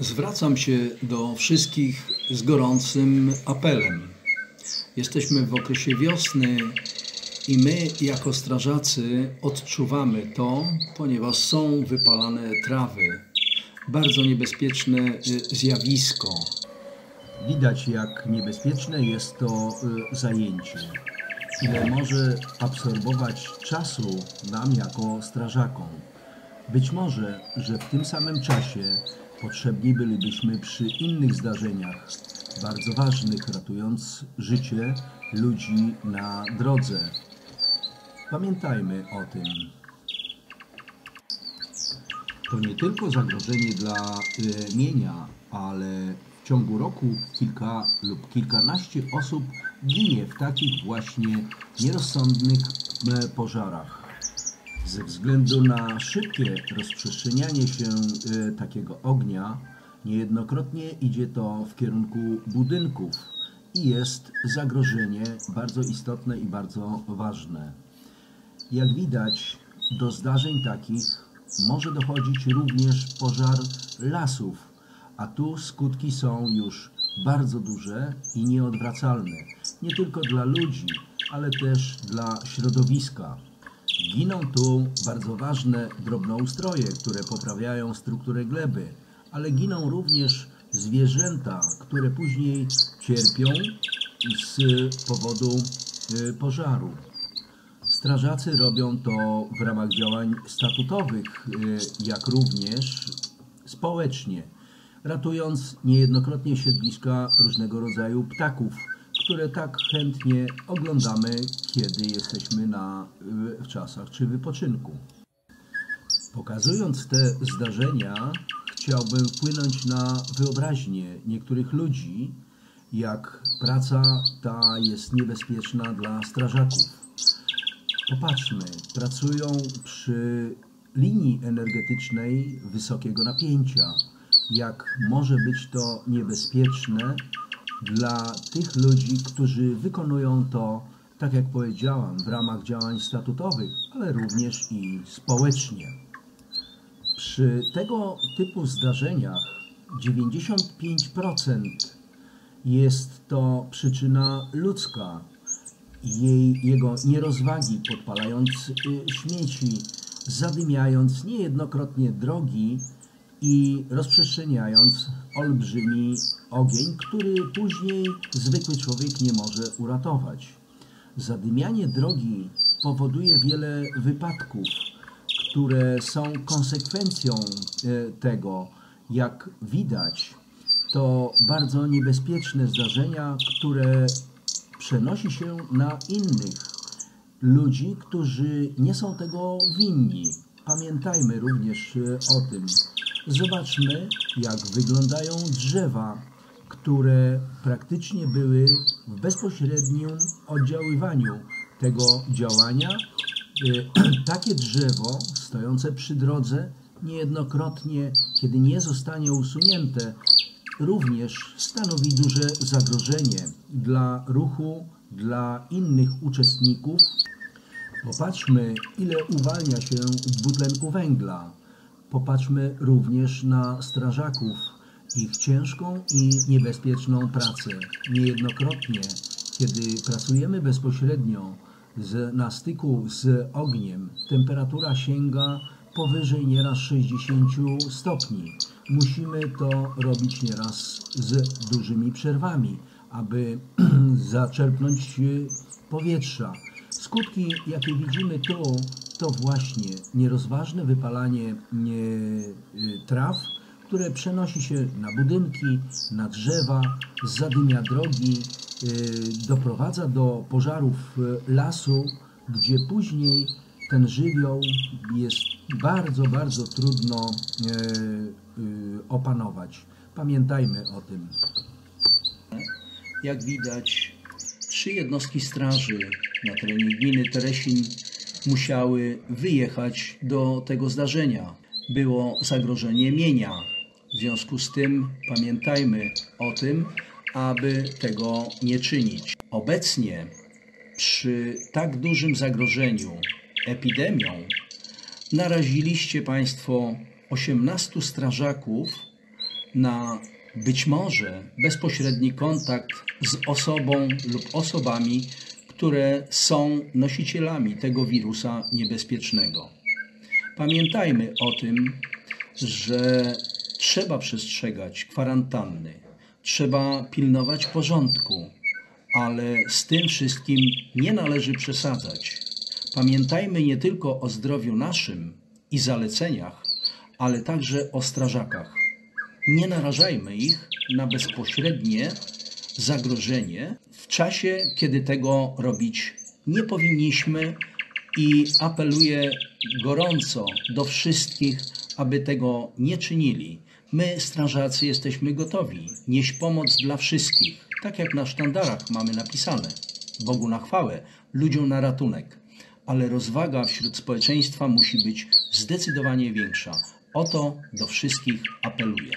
Zwracam się do wszystkich z gorącym apelem. Jesteśmy w okresie wiosny i my, jako strażacy, odczuwamy to, ponieważ są wypalane trawy. Bardzo niebezpieczne y, zjawisko. Widać, jak niebezpieczne jest to y, zajęcie. Ile może absorbować czasu nam jako strażakom. Być może, że w tym samym czasie potrzebni bylibyśmy przy innych zdarzeniach, bardzo ważnych, ratując życie ludzi na drodze. Pamiętajmy o tym. To nie tylko zagrożenie dla y, mienia, ale w ciągu roku kilka lub kilkanaście osób ginie w takich właśnie nierozsądnych e, pożarach. Ze względu na szybkie rozprzestrzenianie się e, takiego ognia, niejednokrotnie idzie to w kierunku budynków i jest zagrożenie bardzo istotne i bardzo ważne. Jak widać, do zdarzeń takich może dochodzić również pożar lasów, a tu skutki są już bardzo duże i nieodwracalne, nie tylko dla ludzi, ale też dla środowiska. Giną tu bardzo ważne drobnoustroje, które poprawiają strukturę gleby, ale giną również zwierzęta, które później cierpią z powodu y, pożaru. Strażacy robią to w ramach działań statutowych, y, jak również społecznie, ratując niejednokrotnie siedliska różnego rodzaju ptaków, które tak chętnie oglądamy, kiedy jesteśmy na, w czasach czy wypoczynku. Pokazując te zdarzenia, chciałbym wpłynąć na wyobraźnię niektórych ludzi, jak praca ta jest niebezpieczna dla strażaków. Popatrzmy, pracują przy linii energetycznej wysokiego napięcia. Jak może być to niebezpieczne dla tych ludzi, którzy wykonują to, tak jak powiedziałam, w ramach działań statutowych, ale również i społecznie. Przy tego typu zdarzeniach 95% jest to przyczyna ludzka, jej, jego nierozwagi, podpalając y, śmieci, zadymiając niejednokrotnie drogi i rozprzestrzeniając olbrzymi ogień, który później zwykły człowiek nie może uratować. Zadymianie drogi powoduje wiele wypadków, które są konsekwencją y, tego, jak widać, to bardzo niebezpieczne zdarzenia, które przenosi się na innych ludzi, którzy nie są tego winni. Pamiętajmy również e, o tym. Zobaczmy, jak wyglądają drzewa, które praktycznie były w bezpośrednim oddziaływaniu tego działania. E, takie drzewo stojące przy drodze niejednokrotnie, kiedy nie zostanie usunięte, również stanowi duże zagrożenie dla ruchu, dla innych uczestników. Popatrzmy, ile uwalnia się dwutlenku węgla. Popatrzmy również na strażaków, ich ciężką i niebezpieczną pracę. Niejednokrotnie, kiedy pracujemy bezpośrednio z, na styku z ogniem, temperatura sięga powyżej nieraz 60 stopni. Musimy to robić nieraz z dużymi przerwami, aby zaczerpnąć powietrza. Skutki, jakie widzimy tu, to właśnie nierozważne wypalanie y, traw, które przenosi się na budynki, na drzewa, zadymia drogi, y, doprowadza do pożarów lasu, gdzie później ten żywioł jest bardzo, bardzo trudno opanować. Pamiętajmy o tym. Jak widać, trzy jednostki straży na terenie gminy Teresin musiały wyjechać do tego zdarzenia. Było zagrożenie mienia. W związku z tym pamiętajmy o tym, aby tego nie czynić. Obecnie przy tak dużym zagrożeniu epidemią naraziliście Państwo 18 strażaków na być może bezpośredni kontakt z osobą lub osobami, które są nosicielami tego wirusa niebezpiecznego. Pamiętajmy o tym, że trzeba przestrzegać kwarantanny, trzeba pilnować porządku, ale z tym wszystkim nie należy przesadzać. Pamiętajmy nie tylko o zdrowiu naszym i zaleceniach, ale także o strażakach. Nie narażajmy ich na bezpośrednie zagrożenie czasie, kiedy tego robić nie powinniśmy i apeluję gorąco do wszystkich, aby tego nie czynili. My, strażacy, jesteśmy gotowi nieść pomoc dla wszystkich, tak jak na sztandarach mamy napisane. Bogu na chwałę, ludziom na ratunek. Ale rozwaga wśród społeczeństwa musi być zdecydowanie większa. O to do wszystkich apeluję.